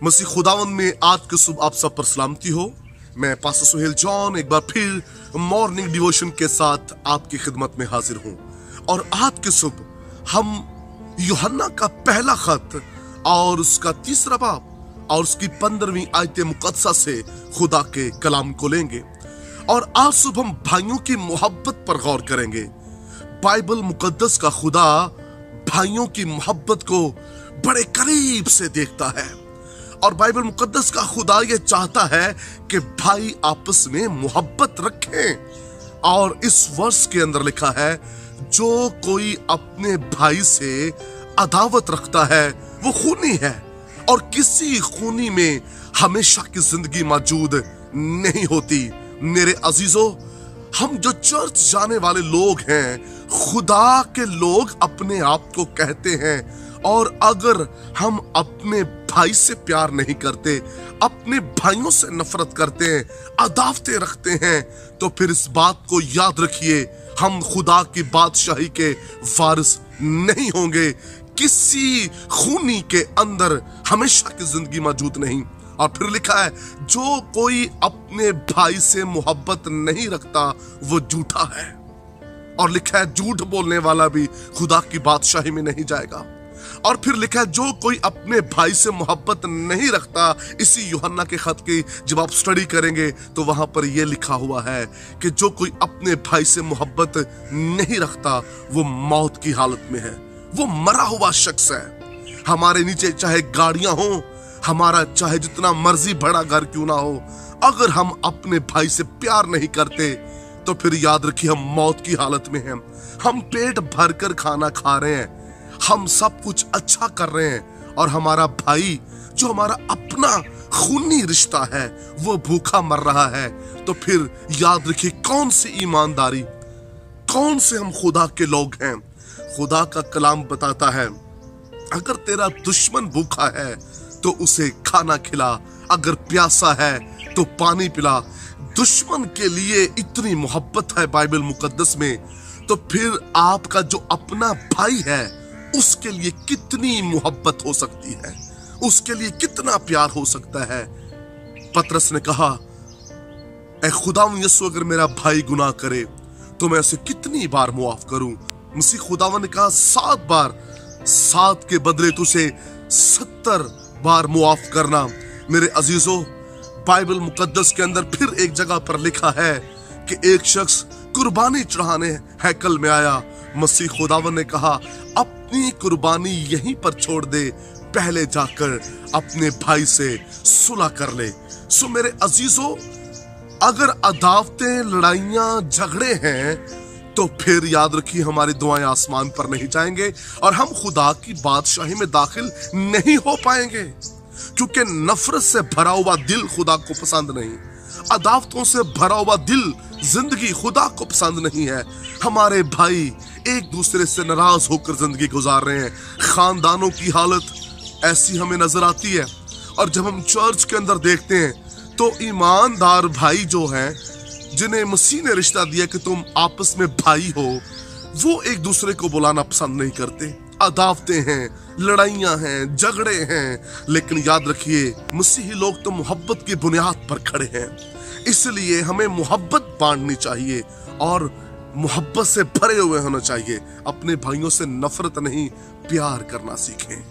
مسیح خداون میں آج کے صبح آپ سب پر سلامتی ہو۔ میں پاسو سہیل جان ایک بار پھر مارننگ ڈیووشن کے ساتھ آپ کی خدمت میں حاضر ہوں۔ اور آج کے صبح ہم یوہنہ کا پہلا خط اور اس کا تیسرا باپ اور اس کی پندرہویں آیت مقدسہ سے خدا کے کلام کو لیں گے۔ اور آج صبح ہم بھائیوں کی محبت پر غور کریں گے۔ بائبل مقدس کا خدا بھائیوں کی محبت کو بڑے قریب سے دیکھتا ہے۔ اور بائبل مقدس کا خدا یہ چاہتا ہے کہ بھائی آپس میں محبت رکھیں۔ اور اس ورس کے اندر لکھا ہے، جو کوئی اپنے بھائی سے عداوت رکھتا ہے، وہ خونی ہے۔ اور کسی خونی میں ہمیشہ کی زندگی موجود نہیں ہوتی۔ میرے عزیزو، ہم جو چرچ جانے والے لوگ ہیں، خدا کے لوگ اپنے آپ کو کہتے ہیں۔ اور اگر ہم اپنے بھائی سے پیار نہیں کرتے، اپنے بھائیوں سے نفرت کرتے ہیں، عداوتیں رکھتے ہیں، تو پھر اس بات کو یاد رکھیے، ہم خدا کی بادشاہی کے وارث نہیں ہوں گے۔ کسی خونی کے اندر ہمیشہ کی زندگی موجود نہیں۔ اور پھر لکھا ہے، جو کوئی اپنے بھائی سے محبت نہیں رکھتا، وہ جھوٹا ہے۔ اور لکھا ہے، جھوٹ بولنے والا بھی خدا کی بادشاہی میں نہیں جائے گا۔ اور پھر لکھا جو کوئی اپنے بھائی سے محبت نہیں رکھتا، اسی یوہنہ کے خط کی جب آپ سٹڈی کریں گے، تو وہاں پر یہ لکھا ہوا ہے کہ جو کوئی اپنے بھائی سے محبت نہیں رکھتا، وہ موت کی حالت میں ہے، وہ مرا ہوا شخص ہے۔ ہمارے نیچے چاہے گاڑیاں ہوں، ہمارا چاہے جتنا مرضی بڑا گھر کیوں نہ ہو، اگر ہم اپنے بھائی سے پیار نہیں کرتے، تو پھر یاد رکھیے ہم موت کی حالت میں ہیں۔ ہم پیٹ بھر کر کھانا کھا رہے ہیں۔ ہم سب کچھ اچھا کر رہے ہیں اور ہمارا بھائی جو ہمارا اپنا خونی رشتہ ہے، وہ بھوکا مر رہا ہے۔ تو پھر یاد رکھیے کون سی ایمانداری، کون سے ہم خدا کے لوگ ہیں۔ خدا کا کلام بتاتا ہے، اگر تیرا دشمن بھوکا ہے تو اسے کھانا کھلا، اگر پیاسا ہے تو پانی پلا۔ دشمن کے لیے اتنی محبت ہے بائبل مقدس میں، تو پھر آپ کا جو اپنا بھائی ہے اس کے لیے کتنی محبت ہو سکتی ہے؟ اس کے لیے کتنا پیار ہو سکتا ہے؟ پترس نے کہا، اے خدا یسو، اگر میرا بھائی گناہ کرے، تو میں اسے کتنی بار معاف کروں؟ مسیح خداون نے کہا، سات بار، سات کے بدلے تو اسے ستر بار معاف کرنا۔ میرے عزیزو، بائبل مقدس کے اندر پھر ایک جگہ پر لکھا ہے کہ ایک شخص قربانی چڑھانے ہیکل میں آیا۔ مسیح خداون نے کہا، اپنی قربانی یہیں پر چھوڑ دے، پہلے جا کر اپنے بھائی سے صلح کر لے۔ سو میرے عزیزوں اگر عداوتیں، لڑائیاں، جھگڑے ہیں، تو پھر یاد رکھی ہماری دعائیں آسمان پر نہیں جائیں گے اور ہم خدا کی بادشاہی میں داخل نہیں ہو پائیں گے۔ کیونکہ نفرت سے بھرا ہوا دل خدا کو پسند نہیں۔ عداوتوں سے بھرا ہوا دل زندگی خدا کو پسند نہیں ہے۔ ہمارے بھائی ایک دوسرے سے ناراض ہو کر زندگی گزار رہے ہیں۔ خاندانوں کی حالت ایسی ہمیں نظر آتی ہے۔ اور جب ہم چرچ کے اندر دیکھتے ہیں، تو ایماندار بھائی جو ہیں، جنہیں مسیح نے رشتہ دیا کہ تم آپس میں بھائی ہو، وہ ایک دوسرے کو بلانا پسند نہیں کرتے۔ عداوتیں ہیں لڑائیاں ہیں جگڑے ہیں۔ لیکن یاد رکھیے مسیحی لوگ تو محبت کی بنیاد پر کھڑے ہیں۔ اس لیے ہمیں محبت بانٹنی چاہیے اور محبت سے بھرے ہوئے ہونا چاہیے۔ اپنے بھائیوں سے نفرت نہیں پیار کرنا سیکھیں۔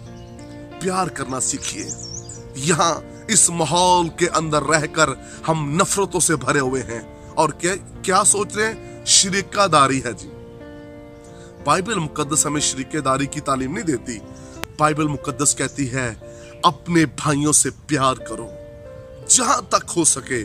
پیار کرنا سیکھیے۔ یہاں اس ماحول کے اندر رہ کر ہم نفرتوں سے بھرے ہوئے ہیں۔ اور کیا, کیا سوچ رہے ہیں؟ شرکہ داری ہے جی۔ بائبل مقدس ہمیں شریک داری کی تعلیم نہیں دیتی۔ بائبل مقدس کہتی ہے، اپنے بھائیوں سے پیار کرو۔ جہاں تک ہو سکے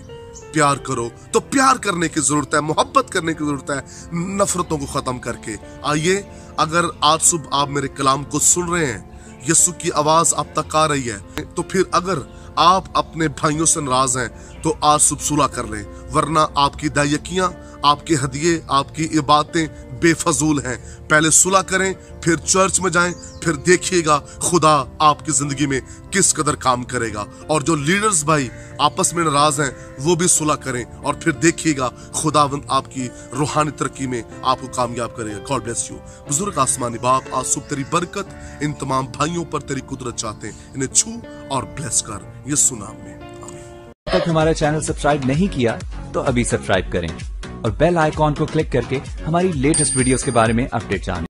پیار کرو۔ تو پیار کرنے کی ضرورت ہے، محبت کرنے کی ضرورت ہے، نفرتوں کو ختم کر کے۔ آئیے، اگر آج صبح آپ میرے کلام کو سن رہے ہیں، یسو کی آواز آپ تک آ رہی ہے، تو پھر اگر آپ اپنے بھائیوں سے ناراض ہیں، تو آج صبح صلح کر لیں۔ ورنہ آپ کی دائیکیاں آپ کے ہدیے، آپ کی یہ باتیں بے فضول ہیں۔ پہلے صلح کریں، پھر چرچ میں جائیں، پھر دیکھیے گا خدا آپ کی زندگی میں کس قدر کام کرے گا۔ اور جو لیڈرز بھائی آپس میں ناراض ہیں، وہ بھی صلح کریں اور پھر دیکھیے گا خداوند آپ کی روحانی ترقی میں آپ کو کامیاب کرے گا۔ گاڈ بلیس یو بزرگ آسمانی باپ، آج صبح تیری برکت، ان تمام بھائیوں پر تیری قدرت چاہتے ہیں۔ انہیں چھو اور بلیس کر۔ یہ سنام میں۔ تک ہمارا چینل سبسکرائب نہیں کیا تو ابھی سبسکرائب کریں۔ اور بیل آئیکن کو کلک کر کے ہماری لیٹسٹ ویڈیوز کے بارے میں اپڈیٹ جانیں۔